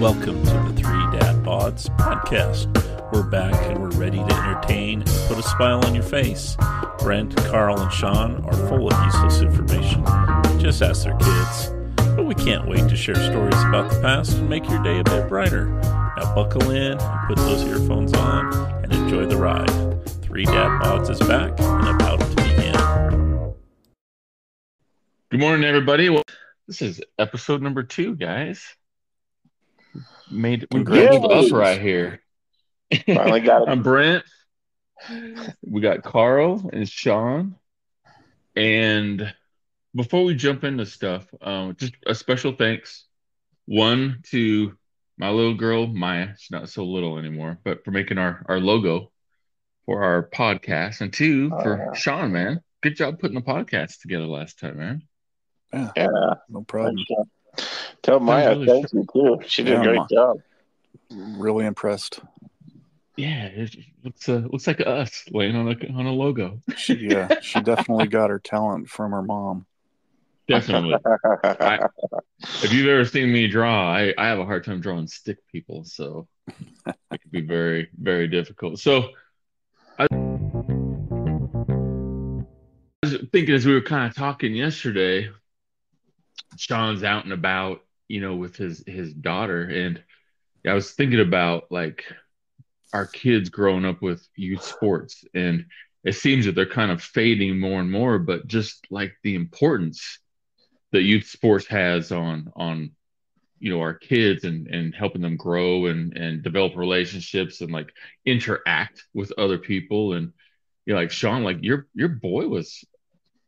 Welcome to the Three Dad Bods podcast. We're back and we're ready to entertain and put a smile on your face. Brent, Carl, and Sean are full of useless information. Just ask their kids. But we can't wait to share stories about the past and make your day a bit brighter. Now buckle in and put those earphones on and enjoy the ride. Three Dad Bods is back and about to begin. Good morning, everybody. Well, this is episode number two, guys. Made we grabbed up Congratulations. right here. Finally got it. I'm Brent. We got Carl and Sean. And before we jump into stuff, um, just a special thanks. One to my little girl, Maya. She's not so little anymore, but for making our, our logo for our podcast. And two, for Oh. Sean, man. Good job putting the podcast together last time, man. Yeah, No problem. Tell Maya really thank you too. She did Yeah, a great Ma. job. Really impressed. Yeah, it looks uh, looks like us laying on a on a logo. She uh, she definitely got her talent from her mom. Definitely. I- if you've ever seen me draw, I, I have a hard time drawing stick people, so it can be very very difficult. So I was thinking as we were kind of talking yesterday, Sean's out and about, you know, with his his daughter, and I was thinking about like our kids growing up with youth sports, and it seems that they're kind of fading more and more, but just like the importance that youth sports has on on you know our kids and and helping them grow and and develop relationships and like interact with other people. And you know like Sean like your your boy was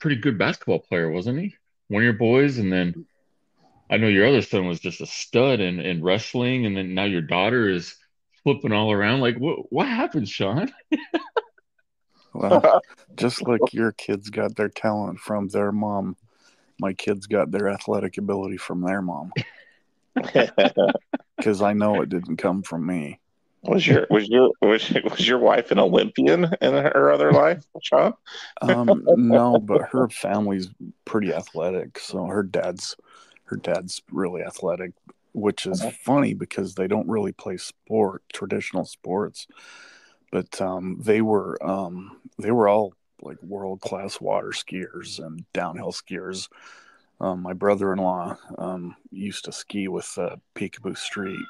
pretty good basketball player wasn't he one of your boys and then I know your other son was just a stud in, in wrestling and then now your daughter is flipping all around like what what happened Sean Well, just like your kids got their talent from their mom, my kids got their athletic ability from their mom. Because I know it didn't come from me. Was your was your was, was your wife an Olympian in her other life, Sean? Um, no, but her family's pretty athletic. So her dad's her dad's really athletic, which is Uh-huh. funny because they don't really play sport, traditional sports. But um, they were um, they were all like world class water skiers and downhill skiers. Um, my brother in law um, used to ski with uh, Picabo Street.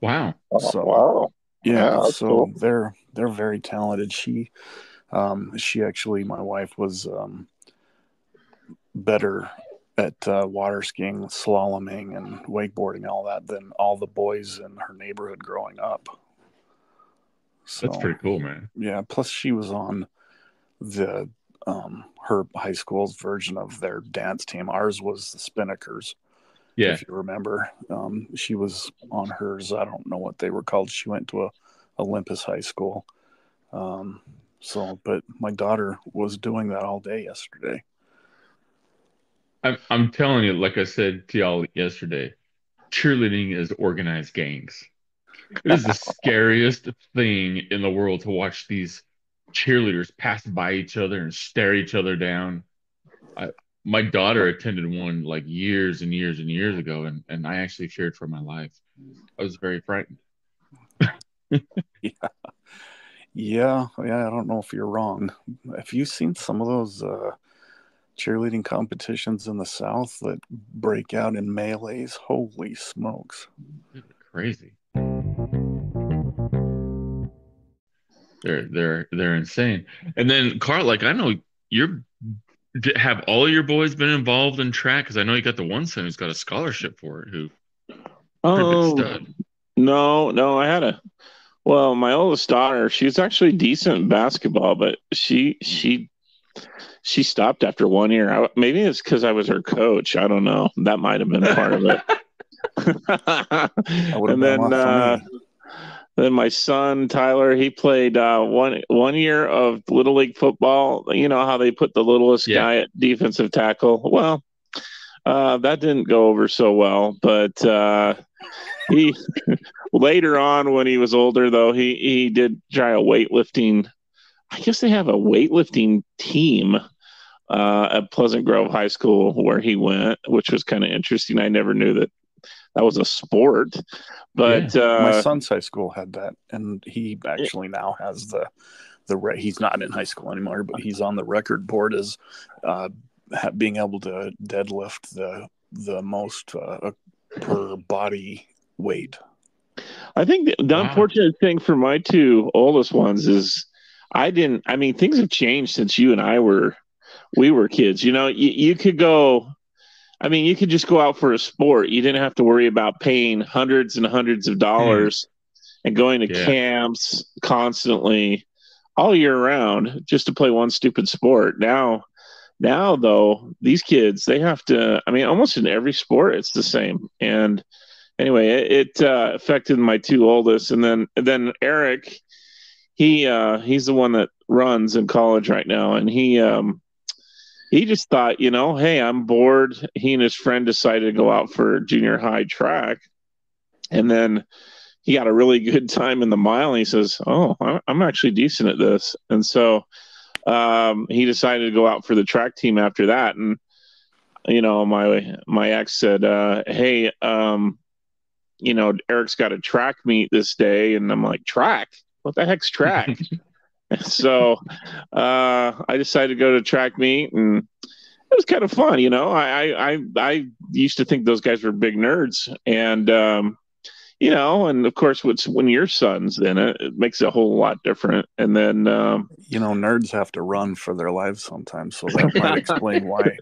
Wow Oh, So- wow. Yeah, Yeah, so cool. they're they're very talented. She um she actually my wife was um better at uh, water skiing, slaloming and wakeboarding all that than all the boys in her neighborhood growing up. So that's pretty cool man yeah, plus she was on the um her high school's version of their dance team. Ours was the Spinnakers yeah if you remember. Um, she was on hers. I don't know what they were called. She went to a Olympus High School. Um, so, but my daughter was doing that all day yesterday. I'm, I'm telling you, like I said to y'all yesterday, cheerleading is organized gangs. It is the scariest thing in the world to watch these cheerleaders pass by each other and stare each other down. I, my daughter attended one like years and years and years ago, and, and I actually feared for my life. I was very frightened. Yeah, yeah, yeah. I don't know if you're wrong. Have you seen some of those uh, cheerleading competitions in the South that break out in melees? Holy smokes! Crazy. They're they're they're insane. And then Carl, like I know you're have all your boys been involved in track? Because I know you got the one son who's got a scholarship for it. Who Oh no, no, I had a well, my oldest daughter, she was actually decent in basketball, but she she she stopped after one year. I, maybe it's because I was her coach. I don't know. That might have been a part of it. and then a lot for uh, me. Then my son Tyler, he played uh, one one year of little league football. You know how they put the littlest Yeah. guy at defensive tackle. Well, uh, that didn't go over so well, but uh, he later on when he was older though he he did try a weightlifting. I guess they have a weightlifting team uh, at Pleasant Grove High School where he went, which was kind of interesting. I never knew that that was a sport. But uh, My son's high school had that, and he actually now has the the re- he's not in high school anymore, but he's on the record board as uh, being able to deadlift the the most uh, per body weight. I think the, the Wow. unfortunate thing for my two oldest ones is I didn't. I mean, things have changed since you and I were we were kids. You know, you, you could go. I mean, you could just go out for a sport. You didn't have to worry about paying hundreds and hundreds of dollars and going to Yeah. camps constantly all year round just to play one stupid sport. Now, now though, these kids they have to. I mean, almost in every sport, it's the same. And anyway, it, it uh, affected my two oldest, and then and then Eric, he uh, he's the one that runs in college right now, and he um, he just thought, you know, hey, I'm bored. He and his friend decided to go out for junior high track, and then he got a really good time in the mile. And he says, "Oh, I'm actually decent at this," and so um, he decided to go out for the track team after that, and you know, my my ex said, uh, "Hey, um, you know, Eric's got a track meet this day," and I'm like, "Track? What the heck's track?" so uh, I decided to go to track meet, and it was kind of fun. You know, I I I, I used to think those guys were big nerds, and um, you know, and of course, what's when your son's in it, it makes it a whole lot different. And then um, You know, nerds have to run for their lives sometimes, so that might explain why.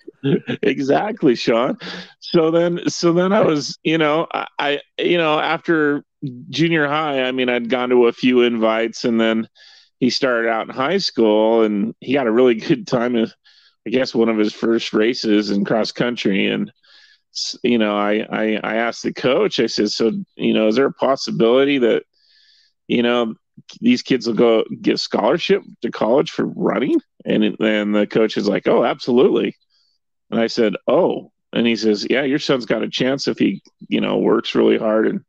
exactly, Sean. So then, so then I was, you know, I, I, you know, after junior high, I mean, I'd gone to a few invites, and then he started out in high school, and he got a really good time. I guess one of his first races in cross country, and you know, I, I, I asked the coach. I said, so, you know, is there a possibility that, you know, these kids will go get scholarship to college for running? And then the coach is like, oh, absolutely. And I said, "Oh," and he says, "Yeah, your son's got a chance if he, you know, works really hard and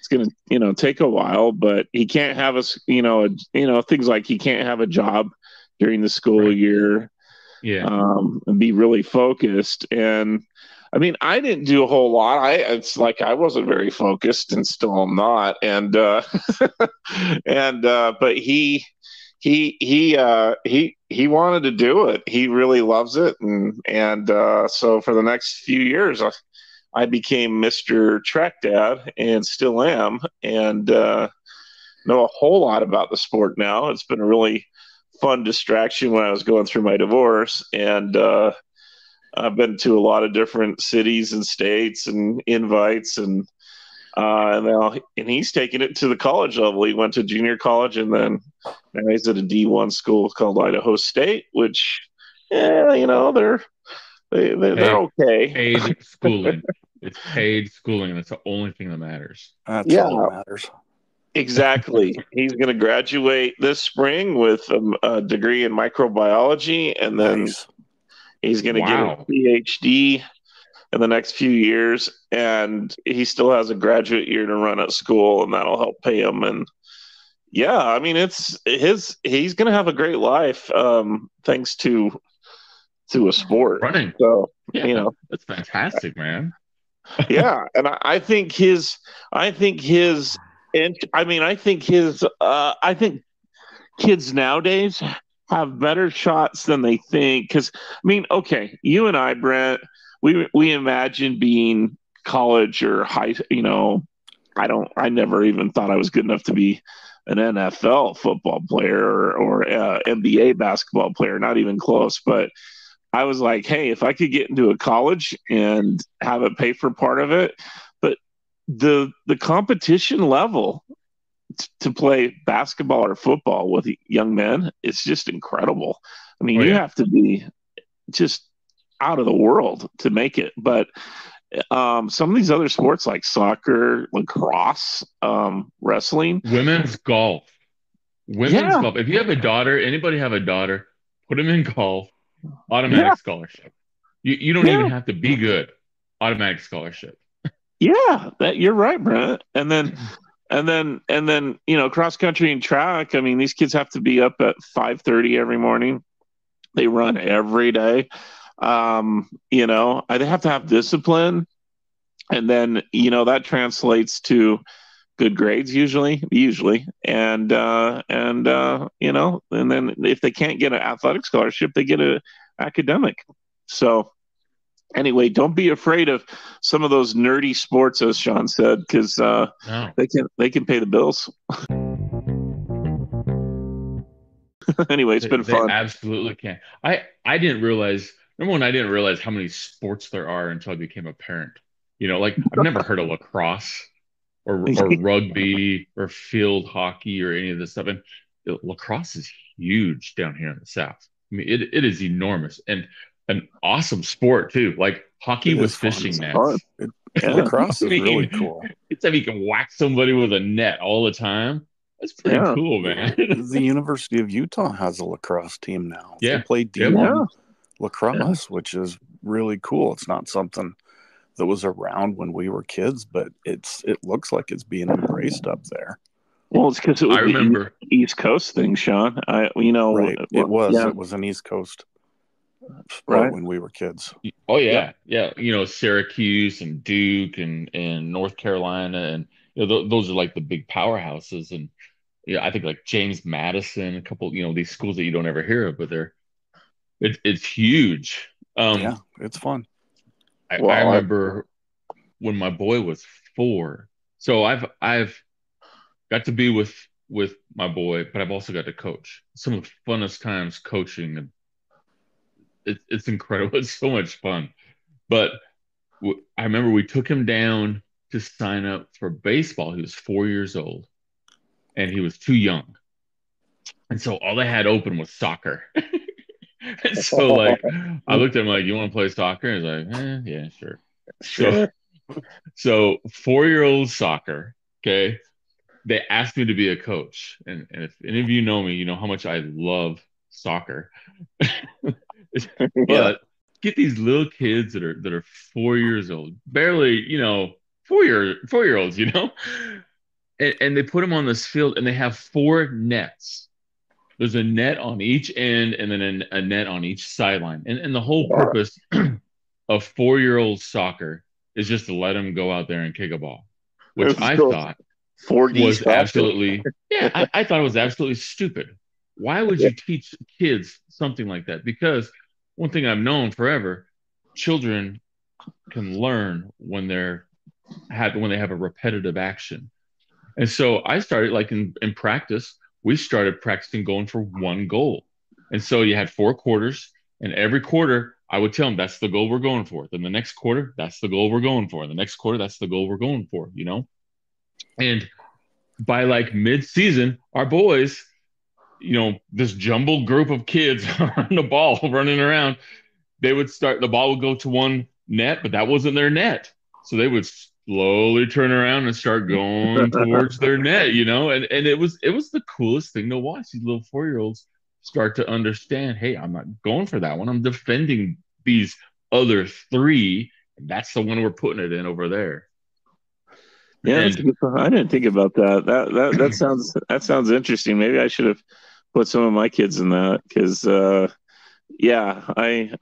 it's going to, you know, take a while, but he can't have us, you know, a, you know, things like he can't have a job during the school Right. year Yeah. um, and be really focused." And I mean, I didn't do a whole lot. I it's like I wasn't very focused and still am not. And uh and uh but he he he uh he he wanted to do it. He really loves it and and uh so for the next few years I, I became Mr. Track Dad and still am and uh know a whole lot about the sport now. It's been a really fun distraction when I was going through my divorce and uh I've been to a lot of different cities and states and invites and uh, and now and he's taken it to the college level. He went to junior college and then now he's at a D one school called Idaho State, which yeah, you know they're they, they they're okay. Paid schooling. It's paid schooling. That's the only thing that matters. That's Yeah. all that matters. Exactly. he's going to graduate this spring with a, a degree in microbiology, and then Nice. He's going to Wow. get a PhD in the next few years, and he still has a graduate year to run at school, and that'll help pay him. And yeah, I mean, it's his. He's going to have a great life, um, thanks to to a sport. Running. So Yeah. you know, That's fantastic, man. yeah, and I, I think his. I think his. And I mean, I think his. Uh, I think kids nowadays have better shots than they think. Because I mean, okay, you and I, Brent, we we imagine being college or high. You know, I don't. I never even thought I was good enough to be an NFL football player or, or uh, NBA basketball player. Not even close. But I was like, hey, if I could get into a college and have it pay for part of it, but the the competition level t- to play basketball or football with young men is just incredible. I mean, Oh, you yeah. have to be just out of the world to make it. But um, some of these other sports like soccer, lacrosse, um, wrestling, Women's golf. Women's Yeah. golf. If you have a daughter, anybody have a daughter, put them in golf, automatic Yeah. scholarship. You, you don't Yeah. even have to be good. Automatic scholarship. Yeah, that you're right, Brent. And then and then and then, you know, cross country and track, I mean, these kids have to be up at 5:30 every morning. They run every day. Um, you know, they have to have discipline. and then you know that translates to good grades usually usually and uh and uh you know and then if they can't get an athletic scholarship they get a academic so anyway don't be afraid of some of those nerdy sports as sean said because uh No. they can they can pay the bills anyway it's They- been fun absolutely can. I I didn't realize. Number one, I didn't realize how many sports there are until I became a parent. You know, like I've never heard of lacrosse or or rugby or field hockey or any of this stuff. And lacrosse is huge down here in the south. I mean, it it is enormous and an awesome sport too. Like hockey It with is fun. fishing nets. fun. Yeah. Lacrosse is I mean, really cool. It's like you can whack somebody with a net all the time. That's pretty Yeah. cool, man. the University of Utah has a lacrosse team now. Yeah. They play D1 Yeah. lacrosse, which is really cool. It's not something that was around when we were kids, but it's it looks like it's being embraced up there. well it's because it was I the remember. east coast thing sean i you know Right. well, It was. yeah. It was an East Coast sport Right. when we were kids. Oh yeah, yeah. You know, Syracuse and Duke and and North Carolina and you know th those are like the big powerhouses and yeah, I think like James Madison, a couple you know these schools that you don't ever hear of, but they're it's it's huge. Um, yeah, it's fun. I, Well, I I- remember when my boy was four. So I've I've got to be with with my boy, but I've also got to coach. Some of the funnest times coaching, and it, it's incredible. It's so much fun. But w- I remember we took him down to sign up for baseball. He was four years old, and he was too young, and so all they had open was soccer. and so like I looked at him like, "You want to play soccer?" He's like, eh, "Yeah, sure." So, so four-year-old soccer. Okay, they asked me to be a coach, and, and if any of you know me, you know how much I love soccer. but get these little kids that are that are four years old, barely, you know, four year four year olds, you know, and, and they put them on this field, and they have four nets. There's a net on each end, and then an, a net on each sideline, and and the whole purpose of four year old soccer is just to let them go out there and kick a ball, which I thought 4D was soccer. absolutely yeah I, I thought it was absolutely stupid. Why would you teach kids something like that? Because one thing i've known forever children can learn when they're have when they have a repetitive action. And so i started like in, in practice we started practicing going for one goal. And so you had four quarters and every quarter i would tell them that's the goal we're going for. Then the next quarter that's the goal we're going for. The next quarter that's the goal we're going for you know? And by like mid-season, our boys, you know, this jumbled group of kids on the ball running around, they would start the ball would go to one net, but that wasn't their net. So they would slowly turn around and start going towards their net, you know, and, and it was it was the coolest thing to watch these little four-year-olds start to understand, hey, I'm not going for that one. I'm defending these other three. And that's the one we're putting it in over there. Yeah, And- I didn't think about that. That that that sounds that sounds interesting. Maybe I should have put some of my kids in that because, uh, yeah, I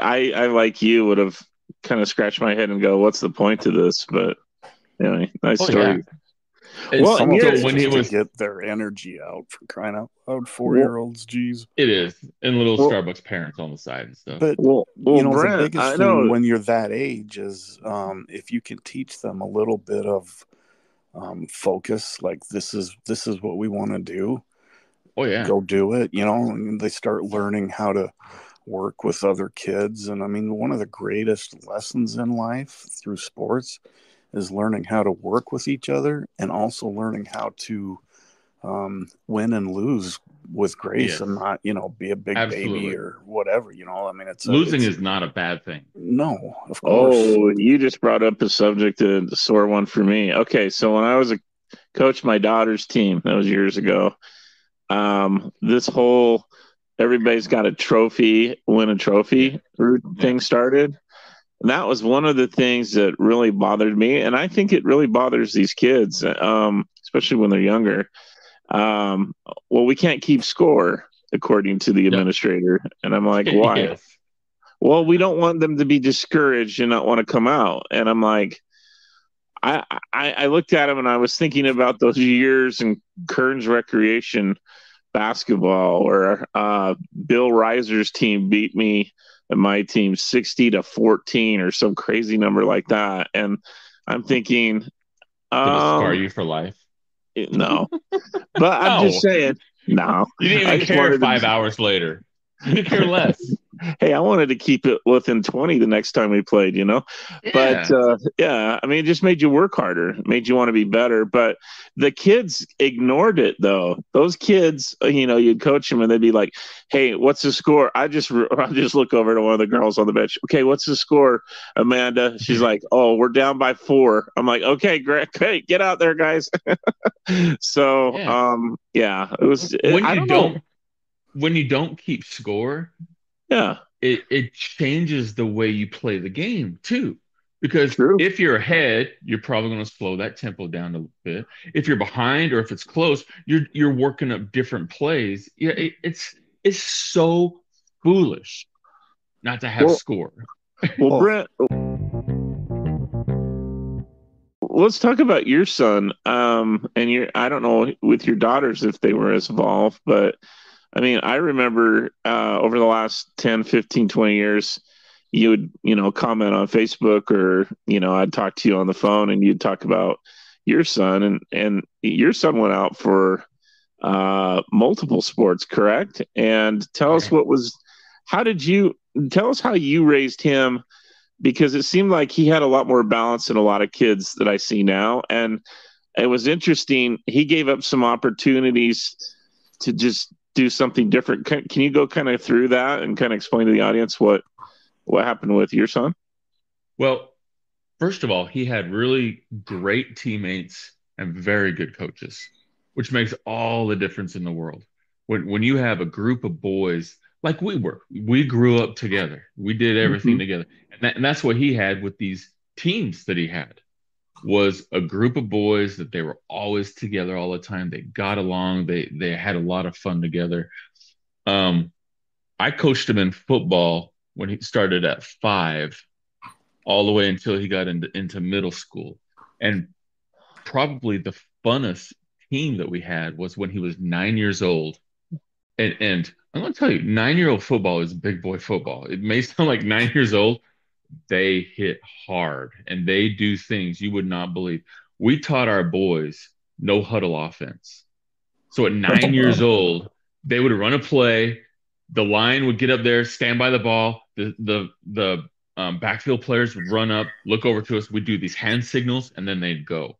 I I like you would have kind of scratch my head and go, "What's the point to this?" But anyway, nice Oh, story. yeah. Well, and yeah, when he was get their energy out for crying out loud, four year olds, geez. It is, and little Well- Starbucks parents on the side and stuff. But Well, well, you know, Brent, the biggest I thing when you're that age is um, if you can teach them a little bit of um, focus, like this is this is what we want to do. oh yeah, Go do it. You know, and they start learning how to work with other kids. And I mean, one of the greatest lessons in life through sports is learning how to work with each other and also learning how to um, win and lose with grace Yes. and not, you know, be a big Absolutely. baby or whatever. You know, I mean, it's a- losing it's- is not a bad thing. no, of course. Oh, you just brought up a subject, a sore one for me. Okay, so when I was a coach, my daughter's team, that was years ago. Um, this whole everybody's got a trophy, win a trophy thing started. And that was one of the things that really bothered me, and I think it really bothers these kids, um, especially when they're younger. Um, well, we can't keep score according to the Yep. administrator, and I'm like, why? Yes. well, we don't want them to be discouraged and not want to come out. And I'm like, I, I I looked at him and I was thinking about those years in Kearns Recreation basketball where uh, Bill Reiser's team beat me and my team 60 to 14 or some crazy number like that. And I'm thinking, it scar um, you for life? no, but I'm just saying, no. You didn't even care wanted to- five hours later. You care less. Hey, I wanted to keep it within 20 the next time we played, you know? But uh, yeah, I mean, it just made you work harder, It made you want to be better. But the kids ignored it, though. Those kids, uh, you know, you'd coach them and they'd be like, "Hey, what's the score?" I just, I just look over to one of the girls on the bench. Okay, what's the score, Amanda? She's like, "Oh, we're down by four. I'm like, "Okay, great, great, get out there, guys." so, Yeah. um, yeah, it was. when I you don't, don't, when you don't keep score, yeah, it it changes the way you play the game too. Because True. if you're ahead, you're probably going to slow that tempo down a little bit. If you're behind or if it's close, you're you're working up different plays. Yeah, it, it's it's so foolish not to have Well- score. Well, Oh. Brent, let's talk about your son. Um, and your, I don't know with your daughters if they were as involved, but I mean, I remember uh, over the last 10, 15, 20 years, you would, you know, comment on Facebook or, you know, I'd talk to you on the phone and you'd talk about your son and, and your son went out for uh, multiple sports, correct? And tell us what was, how did you, tell us how you raised him because it seemed like he had a lot more balance than a lot of kids that I see now. And it was interesting. He gave up some opportunities to just do something different. Can, can you go kind of through that and kind of explain to the audience what what happened with your son? Well, first of all, he had really great teammates and very good coaches, which makes all the difference in the world. When when you have a group of boys like we were, we grew up together. We did everything mm-hmm. together. And, that, and that's what he had with these teams that he had was a group of boys that they were always together all the time. They got along. They they had a lot of fun together. Um, I coached him in football when he started at five all the way until he got into, into middle school. And probably the funnest team that we had was when he was nine years old. And, and I'm to tell you, nine year old football is big boy football. It may sound like nine years old. They hit hard and they do things you would not believe. We taught our boys no huddle offense. So at nine years old, they would run a play. The line would get up there, stand by the ball. The the the um, backfield players would run up, look over to us. We'd do these hand signals, and then they'd go.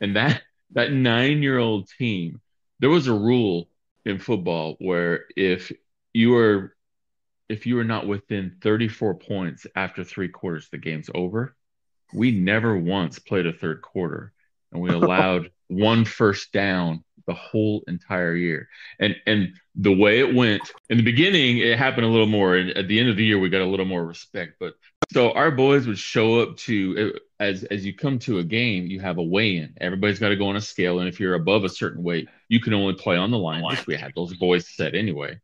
And that that nine year old team, there was a rule in football where if you were if you are not within 34 points after three quarters, the game's over. We never once played a third quarter, and we allowed one first down the whole entire year. And and the way it went in the beginning, it happened a little more. And at the end of the year, we got a little more respect. But so our boys would show up to as as you come to a game, you have a weigh-in. Everybody's got to go on a scale, and if you're above a certain weight, you can only play on the line. Which we had those boys set anyway.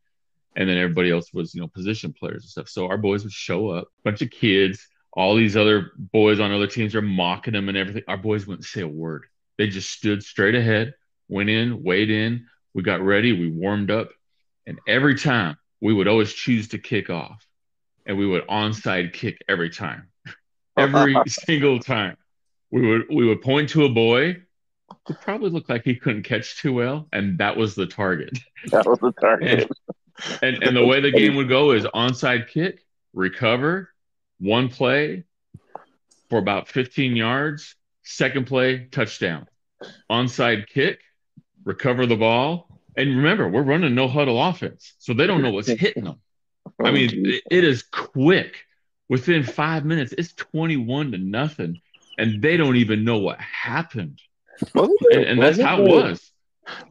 And then everybody else was, you know, position players and stuff. So our boys would show up, bunch of kids, all these other boys on other teams are mocking them and everything. Our boys wouldn't say a word. They just stood straight ahead, went in, weighed in. We got ready, we warmed up, and every time we would always choose to kick off, and we would onside kick every time, every single time. We would we would point to a boy who probably looked like he couldn't catch too well, and that was the target. That was the target. And and the way the game would go is onside kick, recover, one play for about 15 yards, second play, touchdown. Onside kick, recover the ball. And remember, we're running no huddle offense. So they don't know what's hitting them. I mean, it- it is quick. Within five minutes, it's 21 to nothing. And they don't even know what happened. And, and that's how it was.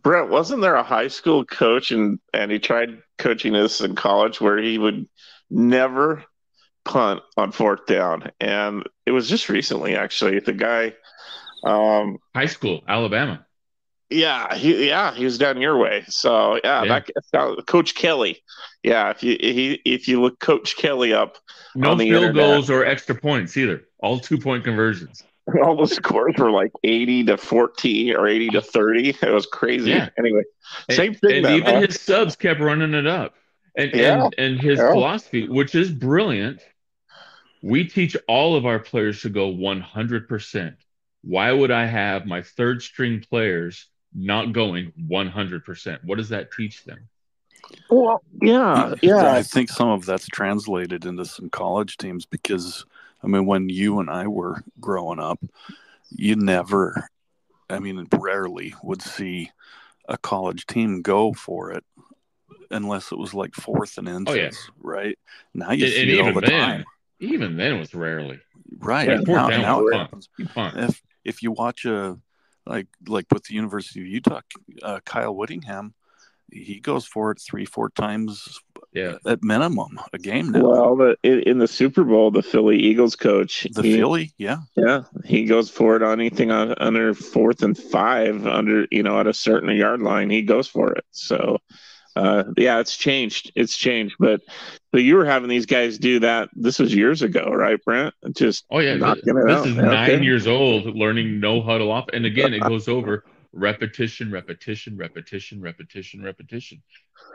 Brent, wasn't there a high school coach and and he tried coaching us in college where he would never punt on fourth down, and it was just recently actually. The guy, um, High school, Alabama. yeah, he yeah he was down your way. So yeah, Yeah. that that- Coach Kelley. Yeah, if you he, if you look Coach Kelley up, No On the field internet. goals or extra points either. All two point conversions. all the scores were like 80 to 14 or 80 to 30. It was crazy. Yeah. Anyway, And- same thing. And then, even huh? his subs kept running it up. And Yeah. and, and his Yeah. philosophy, which is brilliant, we teach all of our players to go 100%. Why would I have my third string players not going 100%? What does that teach them? well, yeah, yeah. I think some of that's translated into some college teams because, I mean, when you and I were growing up, you never, I mean, rarely would see a college team go for it unless it was like fourth and inches, Oh, yeah. right? Now you And, see it all even the then, time, even then it was rarely. right? Yeah, now, now it happens. If if you watch a like like with the University of Utah, uh, Kyle Whittingham, he goes for it three four times Yeah. at minimum a game now. Well, the, in, in the Super Bowl, the Philly Eagles coach, the he, Philly, yeah, yeah, he goes for it on anything on, under fourth and five, under you know at a certain yard line, he goes for it. So, uh, yeah, it's changed. It's changed. But so you were having these guys do that. This was years ago, right, Brent? Just Oh yeah, knocking th- it this out. is Okay. nine years old, learning no huddle off, and again, it goes over repetition, repetition, repetition, repetition, repetition.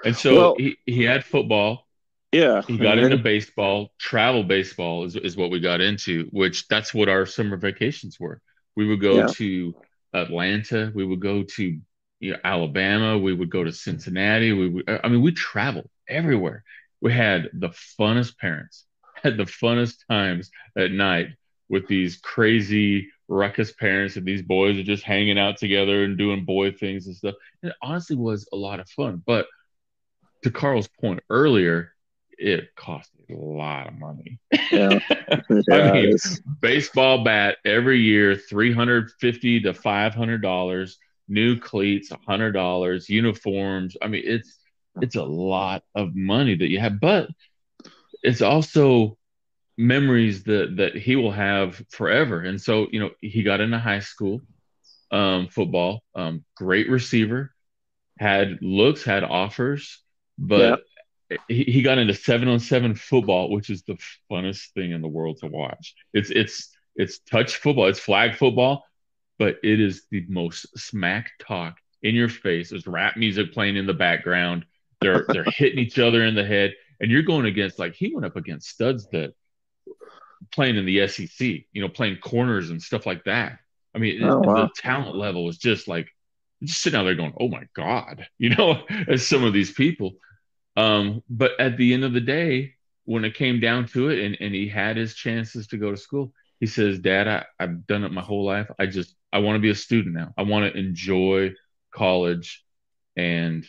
And so Well- he, he had football, yeah. he got into baseball, travel baseball is, is what we got into, which that's what our summer vacations were. We would go Yeah. to Atlanta, we would go to you know, Alabama, we would go to Cincinnati, we would, I mean, we traveled everywhere. We had the funnest parents, had the funnest times at night with these crazy ruckus parents and these boys are just hanging out together and doing boy things and stuff. And it honestly was a lot of fun. But to Carl's point earlier, it cost a lot of money. Yeah. I mean, baseball bat every year, three hundred fifty to five hundred dollars. New cleats, hundred dollars. Uniforms. I mean, it's it's a lot of money that you have, but it's also memories that that he will have forever. And so, you know, he got into high school um, football. Um, great receiver, had looks, had offers, but he, he got into seven on seven football, which is the funnest thing in the world to watch. It's it's it's touch football, it's flag football, but it is the most smack talk in your face. There's rap music playing in the background. They're they're hitting each other in the head, and you're going against like he went up against studs that playing in the SEC, you know, playing corners and stuff like that. I mean, Oh, wow. the talent level was just like just sitting out there going, "Oh my god," you know, as some of these people. Um, but at the end of the day, when it came down to it, and and he had his chances to go to school, he says, "Dad, I, I've done it my whole life. I just I want to be a student now. I want to enjoy college." And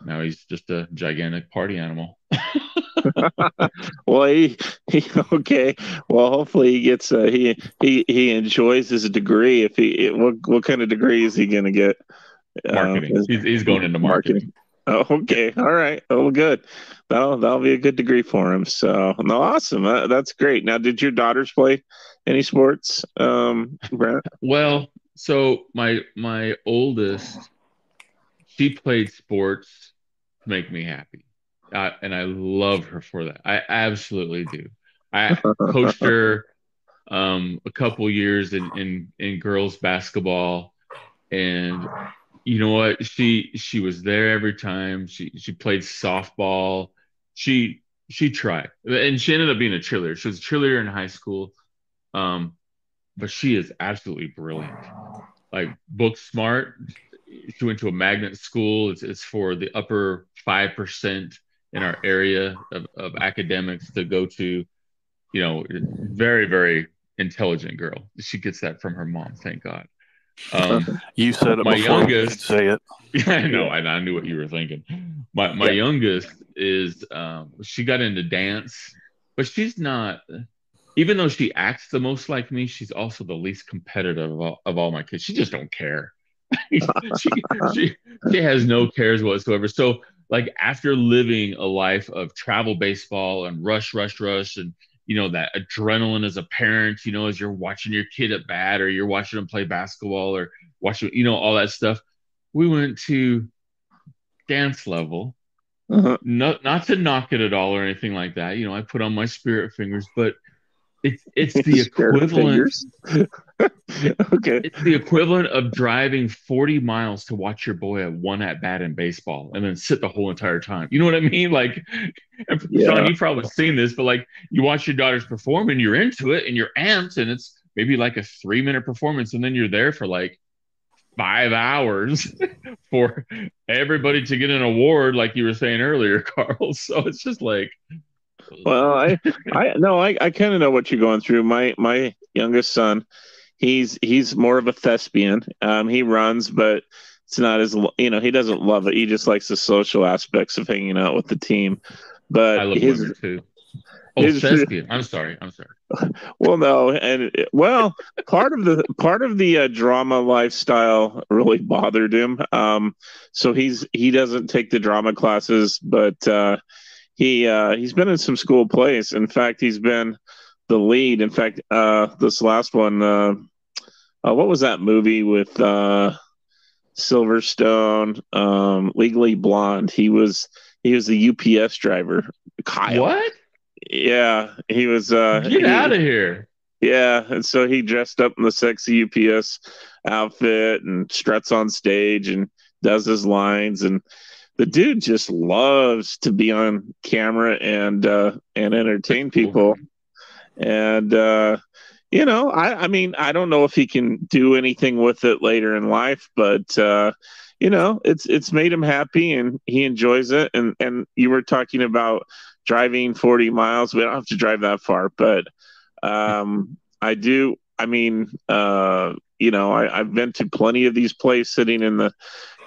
now he's just a gigantic party animal. well, he, he okay. Well, hopefully he gets uh, he he he enjoys his degree. If he what what kind of degree is he going to get? Marketing. is- he's, he's going into marketing. Oh, okay. All right. Oh, good. That'll that'll be a good degree for him. So, no, awesome. Uh, that's great. Now, did your daughters play any sports, um, Brent? Well, so my my oldest, she played sports to make me happy, uh, and I love her for that. I absolutely do. I coached her um, a couple years in, in in girls basketball, and you know what? She she was there every time. She she played softball. She she tried, and she ended up being a cheerleader. She was a cheerleader in high school. Um, but she is absolutely brilliant. Like book smart. She went to a magnet school. It's, it's for the upper five percent in our area of, of academics to go to. You know, very very intelligent girl. She gets that from her mom. Thank God. Um, You said it My before. youngest- say it. yeah, I know. I, I knew what you were thinking. My my Yeah. youngest is um, she got into dance, but she's not. Even though she acts the most like me, she's also the least competitive of all, of all my kids. She just don't care. she, she she has no cares whatsoever. So like after living a life of travel baseball and rush rush rush and you know that adrenaline as a parent, you know, as you're watching your kid at bat or you're watching them play basketball or watching you know all that stuff we went to dance level Uh-huh. not not to knock it at all or anything like that you know i put on my spirit fingers but it's it's the equivalent. okay. It's the equivalent of driving 40 miles to watch your boy at one at bat in baseball and then sit the whole entire time. You know what I mean? Like, Yeah. Sean, you've probably seen this, but like you watch your daughters perform and you're into it and you're amped and it's maybe like a three minute performance and then you're there for like five hours for everybody to get an award, like you were saying earlier, Carl. So it's just like, Well, I, I no, I, I kind of know what you're going through. My my youngest son, he's he's more of a thespian. Um, he runs, but it's not as you know he doesn't love it. He just likes the social aspects of hanging out with the team. But I love his too. Oh, his- thespian. I'm sorry. I'm sorry. well, no, and well, part of the part of the uh, drama lifestyle really bothered him. Um, so he's he doesn't take the drama classes, but uh, he uh, he's been in some school plays. In fact, he's been the lead. In fact, uh, this last one, uh, uh, what was that movie with uh, Silverstone, um, Legally Blonde? He was he was the UPS driver. Kyle. What? Yeah, he was. Uh, Get he- out of here. yeah, and so he dressed up in the sexy UPS outfit and struts on stage and does his lines and the dude just loves to be on camera and uh and entertain people and uh you know I I mean I don't know if he can do anything with it later in life but uh you know it's it's made him happy and he enjoys it and and you were talking about driving 40 miles we don't have to drive that far but um, I do. I mean, uh, you know, I, I've been to plenty of these plays sitting in the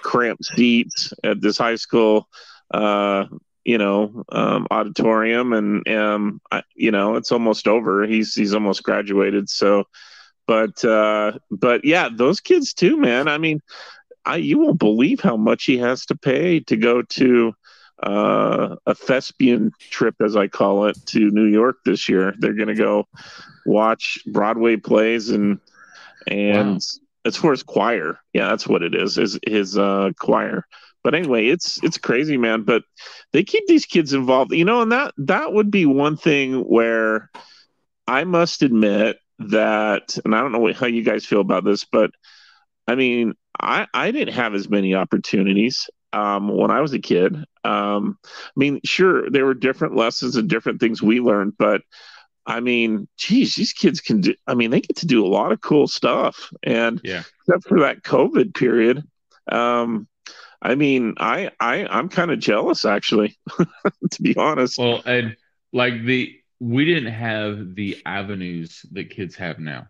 cramped seats at this high school, uh, you know, um, auditorium, and um, I, you know, it's almost over. He's he's almost graduated, so. But uh, but yeah, those kids too, man. I mean, I you won't believe how much he has to pay to go to uh, a thespian trip, as I call it, to New York this year. They're going to go watch Broadway plays and and Wow. it's for his choir. Yeah, that's what it is. Is his uh, choir. But anyway, it's it's crazy, man. But they keep these kids involved, you know, and that that would be one thing where I must admit that, and I don't know what, how you guys feel about this, but I mean, I I didn't have as many opportunities um, when I was a kid. Um, I mean, sure, there were different lessons and different things we learned, but I mean, geez, these kids can do. I mean, they get to do a lot of cool stuff, and Yeah. except for that COVID period, um, I mean, I I I'm kind of jealous actually, to be honest. Well, and like the we didn't have the avenues that kids have now.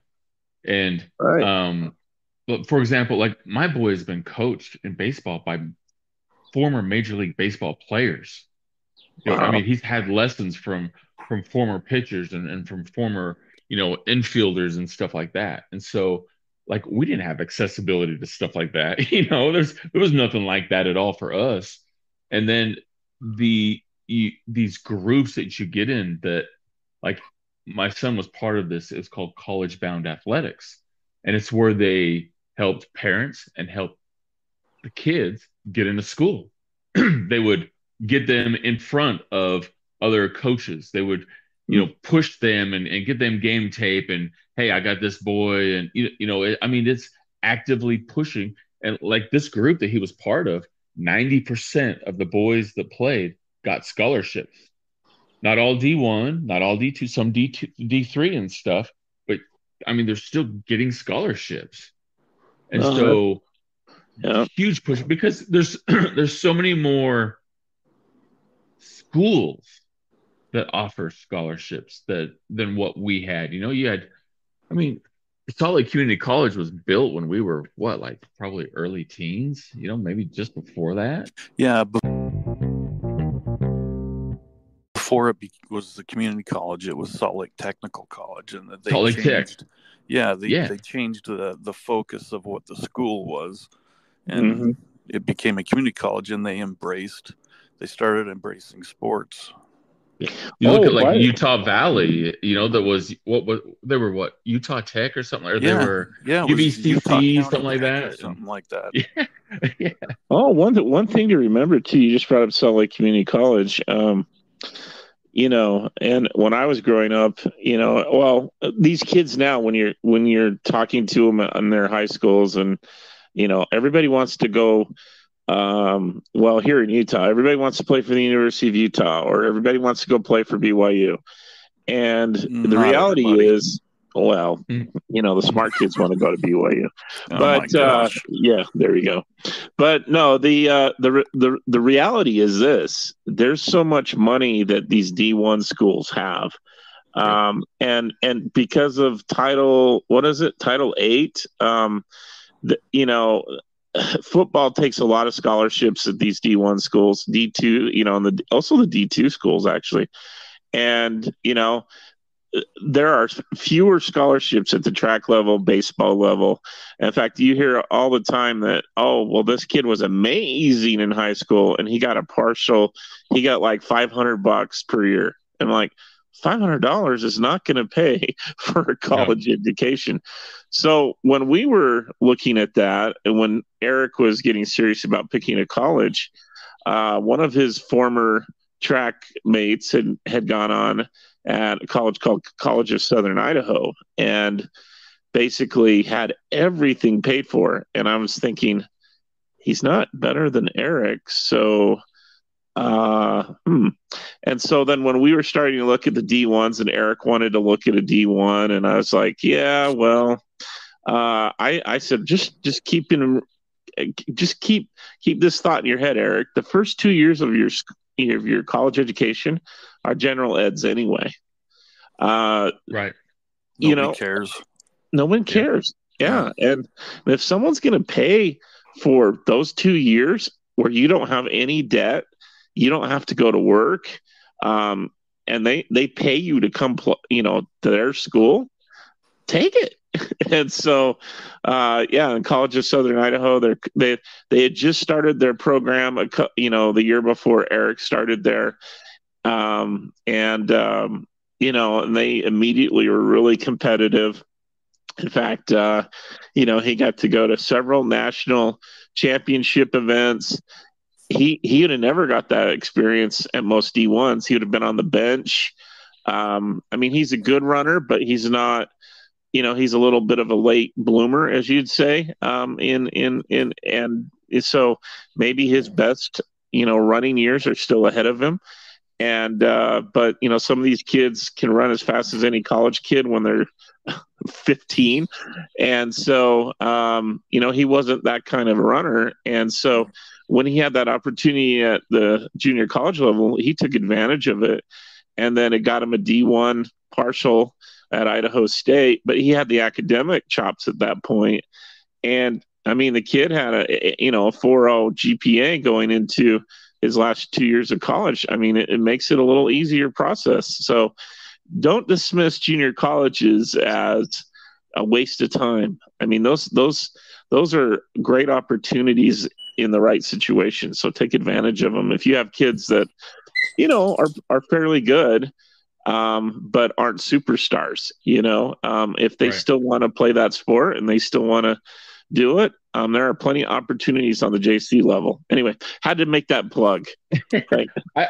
And Right. um but for example, like my boy has been coached in baseball by former major league baseball players. You know, I mean, he's had lessons from from former pitchers and, and from former, you know, infielders and stuff like that. And so like we didn't have accessibility to stuff like that. You know, there's there was nothing like that at all for us. And then the you, these groups that you get in that like my son was part of this it's called college bound athletics and it's where they helped parents and help the kids get into school they would get them in front of other coaches they would you know push them and, and get them game tape and hey i got this boy and you, you know it, i mean it's actively pushing and like this group that he was part of 90% of the boys that played got scholarships not all D1, not all D2, some D2, D3 and stuff, but I mean, they're still getting scholarships. And Uh-huh. so Yeah. huge push because there's there's so many more schools that offer scholarships that than what we had. You know, you had I mean, Salt Lake Community College was built when we were what, like probably early teens, you know, maybe just before that. Yeah, be- before it be- was the community college, it was Salt Lake Technical College, and they Salt Lake Tech. changed. Yeah, they Yeah. they changed the the focus of what the school was, and Mhm. it became a community college, and they embraced. They started embracing sports. You look Oh, at like right. Utah Valley, you know, that was what was they were what Utah Tech or something, or they were Yeah, UVCC, something like that. something like that. yeah, Oh, one th- one thing to remember too. You just brought up Salt Lake Community College. Um, you know and when i was growing up you know well these kids now when you're when you're talking to them in their high schools and you know everybody wants to go um, well here in utah everybody wants to play for the university of utah or everybody wants to go play for byu and Not the reality everybody. is well Mm. you know the smart kids want to go to byu Oh but uh, yeah, there you go. But no, the uh, the the the reality is this: there's so much money that these D1 schools have, um, and and because of Title, what is it? Title Eight. Um, the, you know, football takes a lot of scholarships at these D1 schools, D2, you know, and the also the D2 schools actually, and you know there are fewer scholarships at the track level, baseball level. In fact, you hear all the time that, oh, well, this kid was amazing in high school and he got a partial, he got like 500 bucks per year. And like, $500 is not going to pay for a college education. So when we were looking at that and when Eric was getting serious about picking a college, uh, one of his former track mates had, had gone on at a college called College of Southern Idaho and basically had everything paid for. And I was thinking, he's not better than Eric. So, uh, hmm. And so then when we were starting to look at the D1s and Eric wanted to look at a D1, and I was like, yeah, well, uh, I, I said, just, just keep in, just keep, keep this thought in your head, Eric. The first two years of your, of your college education are general eds anyway. Uh, Right. you know, cares. no one cares. Yeah. And if someone's going to pay for those two years where you don't have any debt, you don't have to go to work, um, and they, they pay you to come, pl- you know, to their school, take it. and so, uh, yeah, in College of Southern Idaho, they they they had just started their program, you know, the year before Eric started there, um, and um, you know, and they immediately were really competitive. In fact, uh, you know, he got to go to several national championship events. He he would have never got that experience at most D1s. He would have been on the bench. Um, I mean, he's a good runner, but he's not. You know, he's a little bit of a late bloomer, as you'd say. Um, in in in and so maybe his best, you know, running years are still ahead of him and uh, but you know some of these kids can run as fast as any college kid when they're 15 and so um, you know he wasn't that kind of a runner. And so when he had that opportunity at the junior college level he took advantage of it. And then it got him a d1 partial at idaho state but he had the academic chops at that point. And i mean the kid had a you know a 4.0 gpa going into his last two years of college. I mean, it, it, makes it a little easier process. So don't dismiss junior colleges as a waste of time. I mean, those those those are great opportunities in the right situation. So take advantage of them. If you have kids that you know are are fairly good, um, but aren't superstars, you know, um, if they right. still want to play that sport and they still want to do it, um, there are plenty of opportunities on the JC level. Anyway, had to make that plug. Right. I,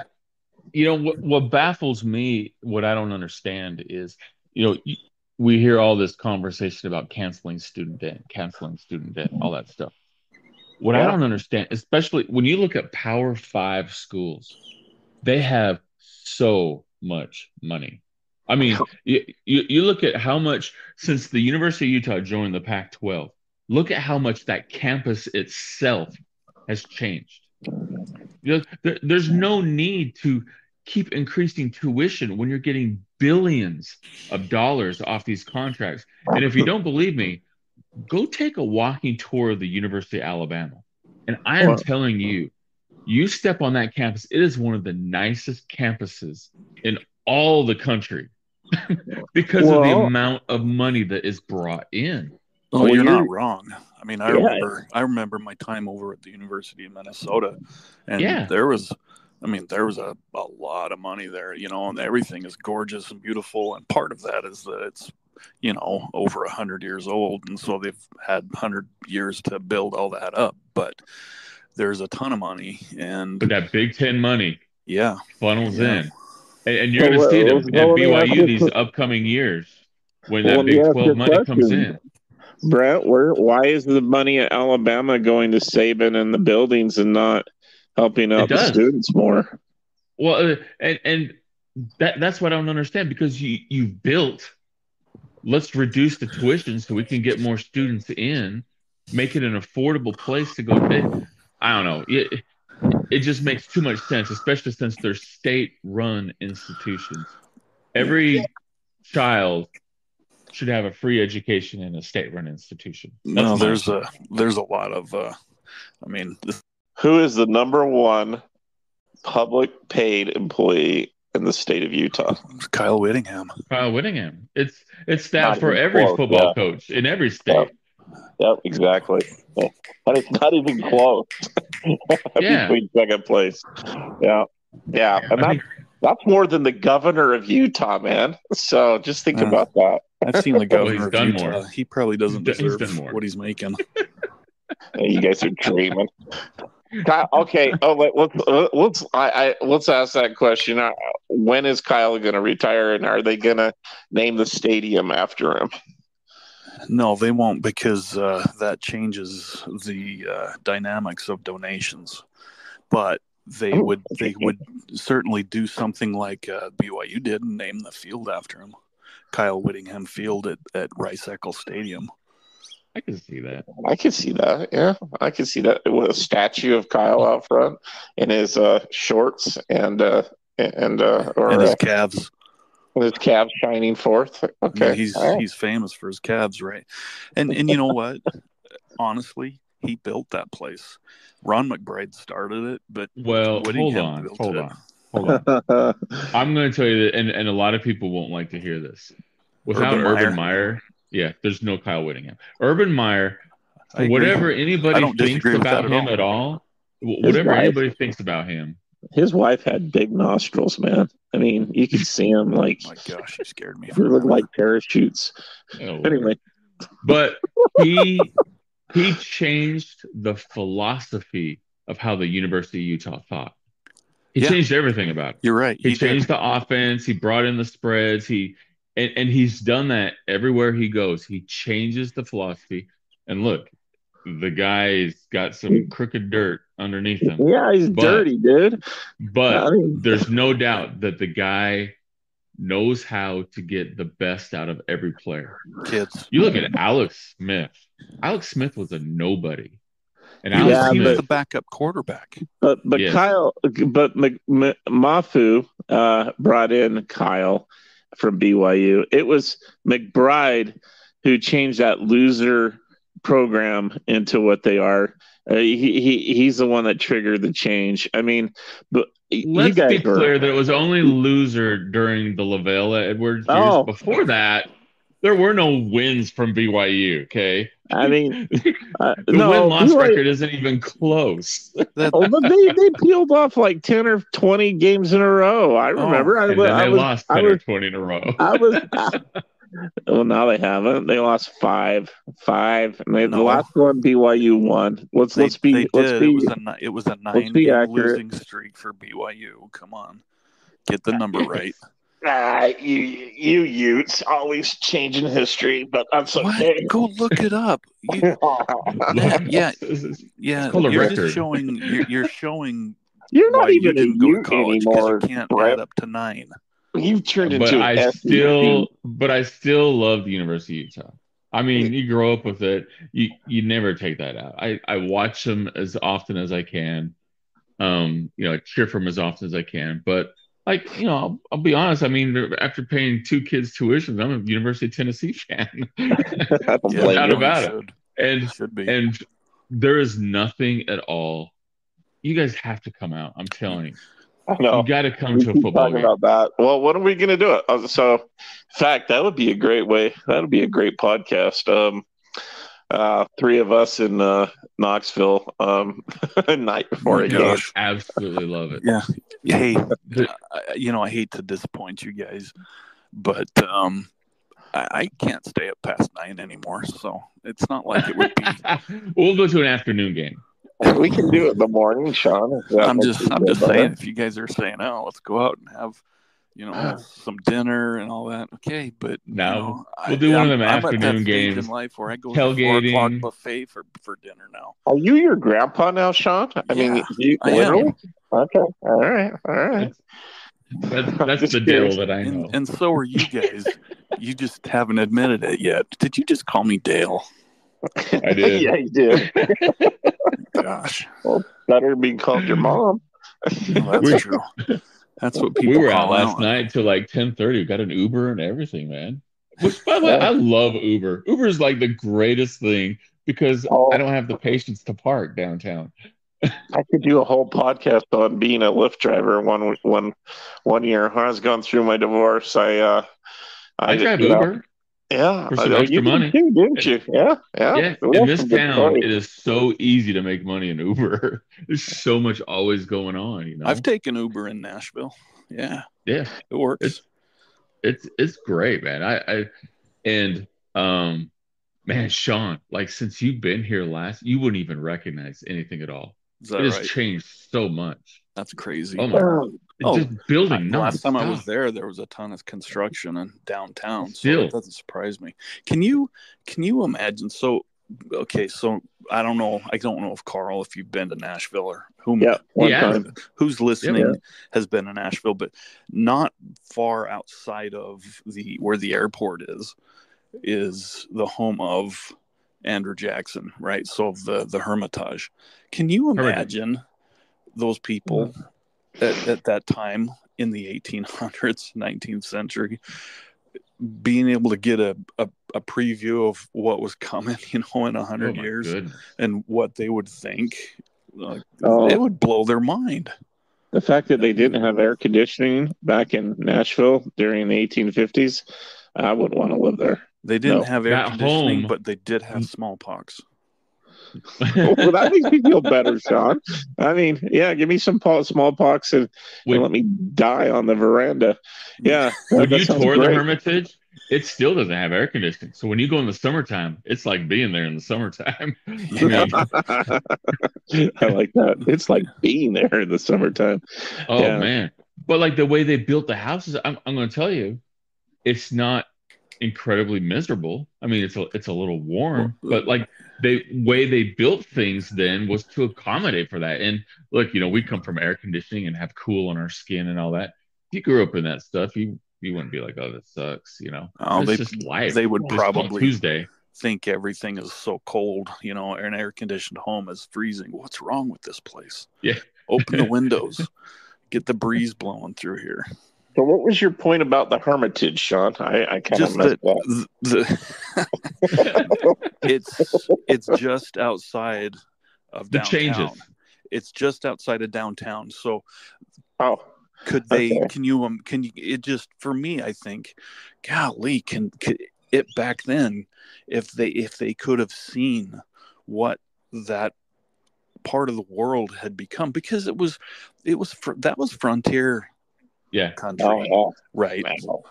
you know, what, what baffles me, what I don't understand is, you know, we hear all this conversation about canceling student debt, canceling student debt, all that stuff. What yeah. I don't understand, especially when you look at Power Five schools, they have so much money. I mean, you, you, you look at how much since the University of Utah joined the Pac 12, look at how much that campus itself has changed. You know, there, there's no need to keep increasing tuition when you're getting billions of dollars off these contracts. And if you don't believe me, go take a walking tour of the University of Alabama. And I am telling you, you step on that campus, it is one of the nicest campuses in all the country because well, of the amount of money that is brought in. Oh, well, you're, you're, not wrong. I mean, I yeah. remember I remember my time over at the University of Minnesota, and yeah. there was, I mean, there was a, a lot of money there, you know, and everything is gorgeous and beautiful, and part of that is that it's, you know, over a hundred years old, and so they've had hundred years to build all that up, but there's a ton of money, and but that Big Ten money, yeah, funnels yeah. in. and, and you're Well, going to see them well, at well, let me ask BYU these upcoming years when Well, that Big 12 you a these quick- upcoming years when Well, that let me Big ask you 12 a money comes in. Brent, where why is the money at Alabama going to Saban and the buildings and not helping out the students more? Well, uh, and and that that's what I don't understand because you you've built. Let's reduce the tuition so we can get more students in, make it an affordable place to go. It, I don't know. It, it just makes too much sense, especially since they're state-run institutions. Every child should have a free education in a state-run institution. That's No, there's opinion. a there's a lot of. uh I mean, this, Who is the number one public paid employee in the state of Utah? Kyle Whittingham. Kyle Whittingham. It's it's Not that for every close, football yeah. coach in every state. Yep, exactly. And it's not even close. Yeah. Between second place. Yeah. Yeah. And I that, think- that's more than the governor of Utah, man. So just think Yeah. about that. I've seen the Well, he's governor of done Utah. more. He probably doesn't He's deserve done more. what he's making. You guys are dreaming. Kyle, okay. Oh, let, let's uh, let's I, I let's ask that question. Uh, When is Kyle going to retire, and are they going to name the stadium after him? No, they won't because uh, that changes the uh, dynamics of donations. But they Oh. would they would certainly do something like uh, BYU did and name the field after him, Kyle Whittingham Field at, at Rice Eccles Stadium. I can see that. I can see that. Yeah, I can see that with a statue of Kyle out front in his uh, shorts and uh, and uh, or and his uh, calves. his calves shining forth. I Okay, mean, he's All right. he's famous for his calves, right? And and you know what? Honestly, he built that place. Ron McBride started it, but Well, hold Whittingham on, built hold it. on, hold on. I'm going to tell you that, and, and a lot of people won't like to hear this. Without Urban Urban, Meyer. Meyer, yeah, there's no Kyle Whittingham. Urban Meyer, whatever anybody thinks about that at him all. at all, whatever wife- anybody thinks about him, his wife had big nostrils, man. I mean, you could see him oh like My gosh, you scared me. they For look like parachutes. oh, Anyway, but he he changed the philosophy of how the University of Utah thought. He Yeah. changed everything about it. You're right. He, He did. changed the offense. He brought in the spreads. He and, and he's done that everywhere he goes. He changes the philosophy. And look, the guy's got some crooked dirt underneath him. yeah, he's But- dirty, dude. But I mean, there's no doubt that the guy knows how to get the best out of every player. kids. You look at Alex Smith. Alex Smith was a nobody. And He Alex Yeah, was, he was the backup quarterback. But but Yes. Kyle, but M- M- Mafu uh, brought in Kyle from BYU. It was McBride who changed that loser program into what they are. Uh, he, he he's the one that triggered the change. I mean, but you let's guys be were- clear that it was only loser during the LaVell Edwards years. Oh. Before that, there were no wins from BYU. Okay, I mean, uh, the no, win loss BYU record isn't even close. Oh, but they, they peeled off like ten or twenty games in a row. I remember. I, Oh, and was- then I was, lost I ten was or twenty in a row. I was. well, now they haven't. They lost five, five, and they, the last one BYU won. Let's they, let's be they let's did. be It was a ni- it was a nine game accurate. losing streak for BYU. Come on, get the number right. ah, you you Utes always changing history, but that's okay. What? Go look it up. You, yeah, This is- yeah, It's called you're record. just showing. You're, you're showing You're why not you even a didn't go to Ute college because anymore. you can't Brent. add up to nine. You've turned but into I still, but I still love the University of Utah. I mean, you grow up with it. You you never take that out. I I watch them as often as I can. Um, you know, I cheer for them as often as I can. But like, you know, I'll, I'll be honest. I mean, after paying two kids tuition, I'm a University of Tennessee fan, I don't Yeah, blame doubt about it. should, and should be. and there is nothing at all. You guys have to come out. I'm telling you, I know. you got to come We to a keep football talking game. about that. Well, when are we going to do it? Uh, So, in fact, that would be a great way. That would be a great podcast. Um, uh, three of us in uh, Knoxville, um, night before Oh a my game. Absolutely love it. Yeah. Hey, you know, I hate to disappoint you guys, but um, I, I can't stay up past nine anymore. So it's not like it would be. we'll go to an afternoon game. We can do it in the morning, Sean. I'm just, I'm feel just better. saying, if you guys are saying, "Oh, let's go out and have you know, some dinner and all that. Okay, but you know, We'll do one of them I'm afternoon stage games, in life where I go to the four o'clock tailgating. buffet for for dinner now. Are you your grandpa now, Sean? I mean, you, I am. literally? Okay. All right. All right. That's, that's the curious. Dale that I know. And, and so are you guys. you just haven't admitted it yet. Did you just call me Dale? I did. yeah, you did. Gosh, Well, Better be called your mom. well, that's true. That's what people we were out last out. night till like ten thirty. We got an Uber and everything, man. Which, by the way, I love Uber. Uber is like the greatest thing because Oh. I don't have the patience to park downtown. I could do a whole podcast on being a Lyft driver. One one one year when I was going through my divorce, I uh, I, just- drive you know, Uber. Yeah, for some extra you did money. too, didn't you? Yeah, yeah. Yeah, in this town, stories. it is so easy to make money in Uber. There's so much always going on. You know, I've taken Uber in Nashville. Yeah, yeah, it works. It's- it's it's great, man. I, I and um, man, Sean, like since you've been here last, you wouldn't even recognize anything at all. Is that It has changed so much. That's crazy. Oh my um, It's Oh, just building. I- last time I was there, there was a ton of construction in downtown, so Still. it doesn't surprise me. Can you can you imagine? So, okay, so I don't know. I don't know if Carl, if you've been to Nashville or whom, yeah, one Yeah. time. who's listening Yeah. has been to Nashville, but not far outside of the where the airport is, is the home of Andrew Jackson, right? So the the Hermitage. Can you Hermitage. Imagine those people mm-hmm. at, at that time in the 1800s, 19th century, being able to get a, a, a preview of what was coming, you know, in a Oh hundred years goodness. and what they would think? Like, Oh. It would blow their mind. The fact that they didn't have air conditioning back in Nashville during the 1850s, I wouldn't want to live there. They didn't No. have air At conditioning, home- but they did have mm. smallpox. Well, that makes me feel better, Sean. I mean, yeah, give me some pa- smallpox and, and let me die on the veranda. Yeah, when you sounds tour the. Hermitage, it still doesn't have air conditioning. So when you go in the summertime, it's like being there in the summertime. I mean, I like that. It's like being there in the summertime. oh Yeah. man! But like the way they built the houses, I'm, I'm going to tell you, it's not incredibly miserable. I mean, it's a it's a little warm, but like the way they built things then was to accommodate for that. And look, you know, we come from air conditioning and have cool on our skin and all that. If you grew up in that stuff, you you wouldn't be like, oh, this sucks. You know, Oh, it's they just life. they would It's probably Tuesday. think everything is so cold, you know, an air conditioned home is freezing. What's wrong with this place? Yeah. Open the windows, get the breeze blowing through here. So, what was your point about the Hermitage, Sean? I, I kind of messed that up. the, it's it's just outside of The downtown. changes. It's just outside of downtown. So Oh, could they Okay. can you um can you it just for me i think golly can, could it back then if they if they could have seen what that part of the world had become because it was it was fr- that was frontier Yeah. country oh, right yeah. Wow.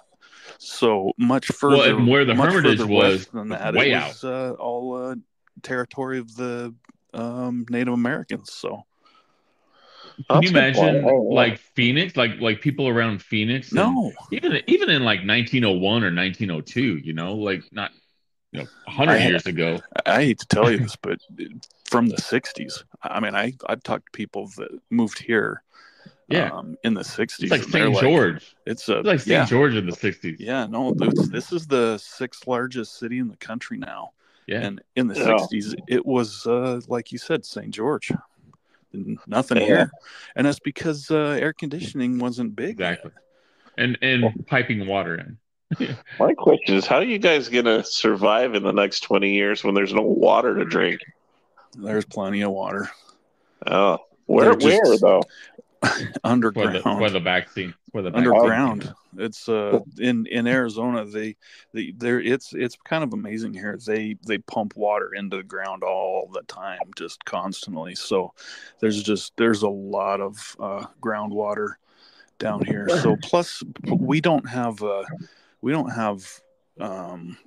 so much further Well, and where the Hermitage was, than that way it was uh, all uh, territory of the um, native americans so Can you That's a imagine. Oh, yeah. like Phoenix, like like people around Phoenix? no even even in like 1901 or 1902, you know, like not you know 100 I- years ago. I hate to tell you this, but from the '60s, I mean, I I've talked to people that moved here, Yeah. um, in the '60s. It's like and they're St. George. It's a It's like St. yeah, George in the 60s. yeah. No, it's, this is the sixth largest city in the country now, Yeah. and in the Yeah. '60s, it was uh, like you said, St. George. Nothing Yeah. here, and that's because uh, air conditioning wasn't big. yet. Exactly. And and piping water in. My question is, how are you guys going to survive in the next 20 years when there's no water to drink? There's plenty of water Oh, where, just- where though? For the underground. for the vaccine. For the vaccine. underground. It's uh in in Arizona they they there it's it's kind of amazing here. They they pump water into the ground all the time, just constantly. So there's just there's a lot of uh, groundwater down here. So plus we don't have uh we don't have um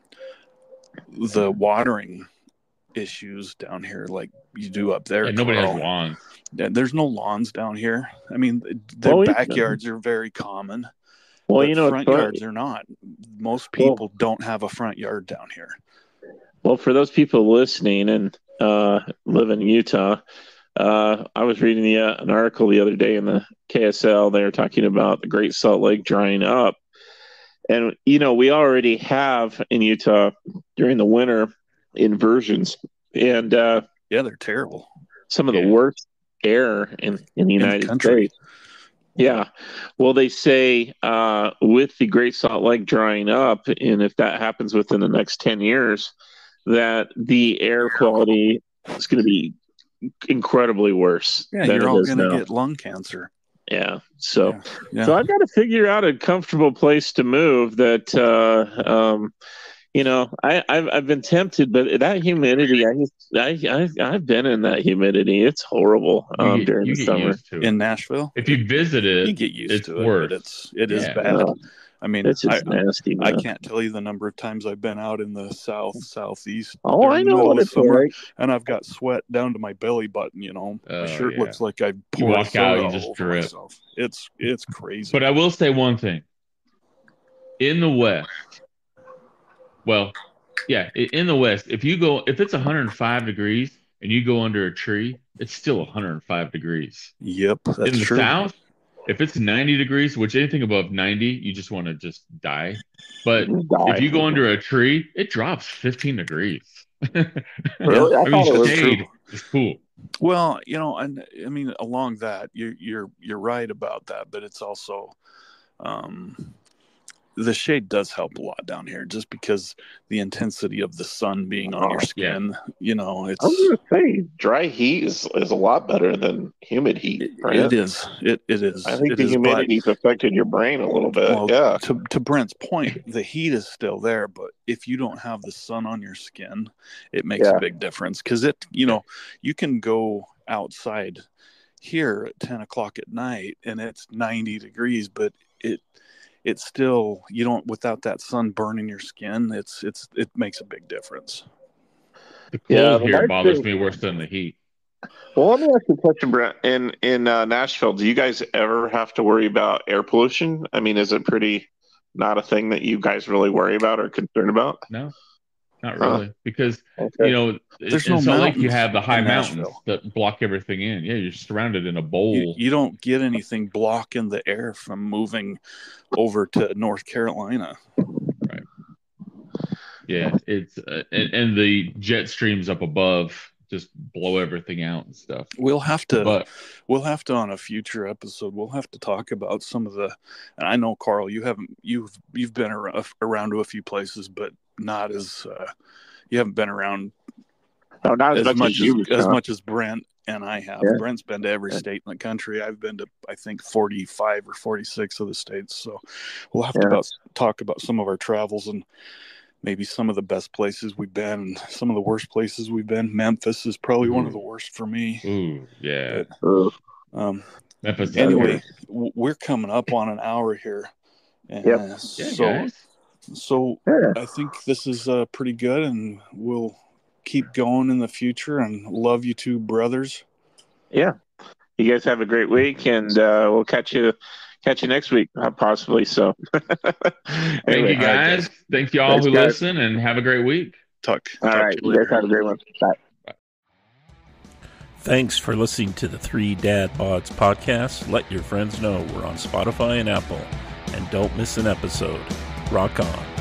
the watering issues down here like you do up there. And nobody has Carl. lawns. There's no lawns down here. I mean, their Oh, yeah. backyards are very common, Well, you know, front funny. yards are not. Most people don't have a front yard down here. Well, for those people listening and uh, live in Utah, uh, I was reading the, uh, an article the other day in the KSL. They were talking about the Great Salt Lake drying up. And, you know, we already have in Utah during the winter inversions and uh, Yeah, they're terrible. some of Yeah. the worst air in, in the United country. States. Yeah. Well, they say uh, with the Great Salt Lake drying up, and if that happens within the next 10 years, that the air quality is going to be incredibly worse Yeah, you're all going to get lung cancer. yeah. So, Yeah. Yeah. so I've got to figure out a comfortable place to move that, uh, um, you know, I, I've, I've been tempted, but that humidity, I just, I, I, I've been in that humidity. It's horrible um, you get, during you the get summer. used to it. in Nashville, if you visit it, you get used it's to it, worse. it's it is Yeah. bad. No. I mean, It's I, just nasty. I can't tell you the number of times I've been out in the south, southeast. Oh, I know what it's summer, like. and I've got sweat down to my belly button. You know, Oh, my shirt yeah. looks like I You poured walk out, you all just over drip. myself. It's it's crazy. But I will say one thing. In the West, well, yeah, in the West, if you go, if it's 105 degrees and you go under a tree, it's still 105 degrees. yep, that's in the true. South, if it's 90 degrees, which anything above 90, you just want to just die. But Die. if you go under a tree, it drops 15 degrees. Really? I I mean, thought it was true. cool. Well, you know, and I mean, along that, you're you're you're right about that, but it's also, um, the shade does help a lot down here, just because the intensity of the sun being on your Oh, yeah. skin. You know, it's I was gonna say dry heat is, is a lot better than humid heat. Right? it is it it is. I think it the is, but- humidity's affected your brain a little bit. Well, yeah. to to Brent's point, the heat is still there, but if you don't have the sun on your skin, it makes Yeah. a big difference. Because it, you know, you can go outside here at ten o'clock at night and it's ninety degrees, but it it's still you don't without that sun burning your skin. It's it's it makes a big difference. The cold Yeah, here bothers thing- me worse than the heat. Well, let me ask you a question, Brent. In in uh, Nashville, do you guys ever have to worry about air pollution? I mean, is it pretty not a thing that you guys really worry about or concerned about? No, not Huh. really. Because Okay. you know, There's in no Salt Lake you have the high mountains Nashville. that block everything in. Yeah, you're surrounded in a bowl. You, you don't get anything blocking the air from moving over to North Carolina. Right. Yeah, it's uh, and, and the jet streams up above just blow everything out and stuff. We'll have to But we'll have to on a future episode we'll have to talk about some of the and i know carl you haven't you've you've been around, around to a few places but not as uh, you haven't been around No, not as, as much as, you. as much as brent and i have Yeah. brent's been to every Yeah. state in the country i've been to i think 45 or 46 of the states so we'll have Yeah. to about, talk about some of our travels and maybe some of the best places we've been and some of the worst places we've been memphis is probably one of the worst for me ooh, yeah, uh, um, Memphis. anyway, we're coming up on an hour here. And Yep. yeah, so, guys. So yeah. I think this is uh, pretty good, and we'll keep going in the future. And love you two brothers. yeah. You guys have a great week, and uh, we'll catch you catch you next week, uh, possibly. So, Thank you guys. Thank you all Thanks, who guys. listen, and have a great week. Talk. All talk right, you you guys have a great one. Bye. Thanks for listening to the Three Dad Bods podcast. Let your friends know we're on Spotify and Apple. And don't miss an episode. Rock on.